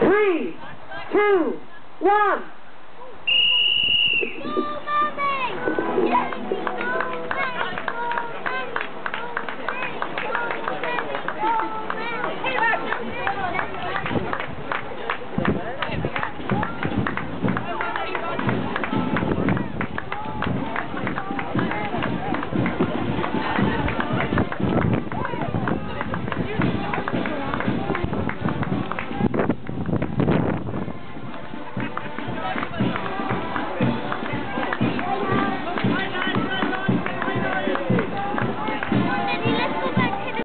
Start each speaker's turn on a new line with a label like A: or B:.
A: Three, two, one.
B: Go, Mommy! Yes!